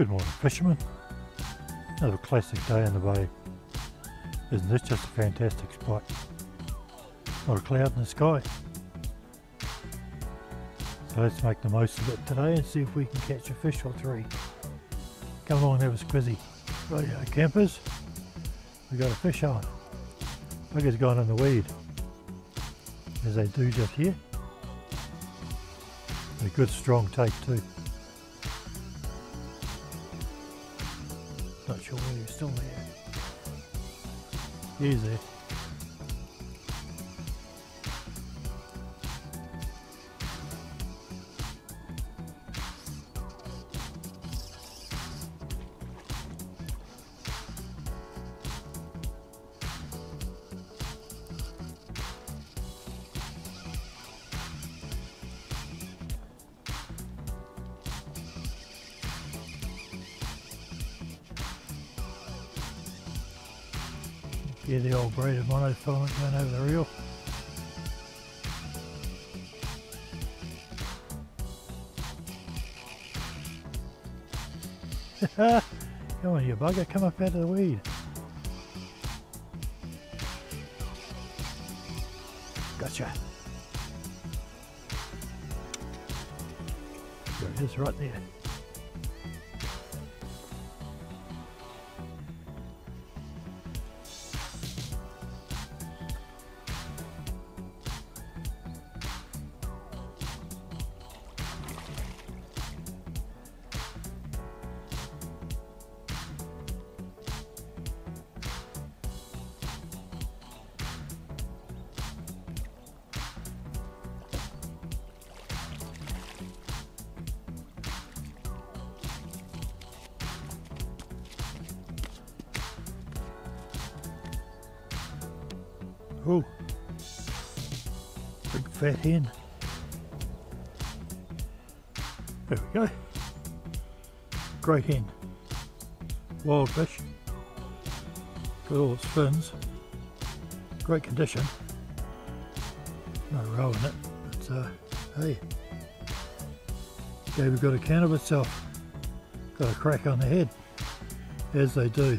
Good morning, fishermen. Another classic day in the bay. Isn't this just a fantastic spot? Not a cloud in the sky. So let's make the most of it today and see if we can catch a fish or three. Come along and have a squizzy. Right, campers. We got a fish on. Bugger's gone in the weed. As they do just here. A good strong take too. Not sure whether he's still there. He's Yeah, the old braided monofilament going over the reel. come on you bugger, come up out of the weed. Gotcha. There it is right there. Oh, big fat hen. There we go. Great hen. Wild fish. Got all its fins. Great condition. No roe in it, but uh, hey. Gave a account of itself. Got a crack on the head, as they do.